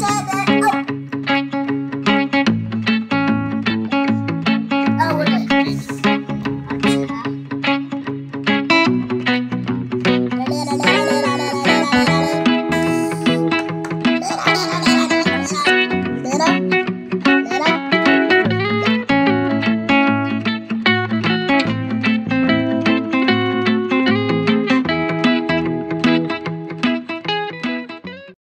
da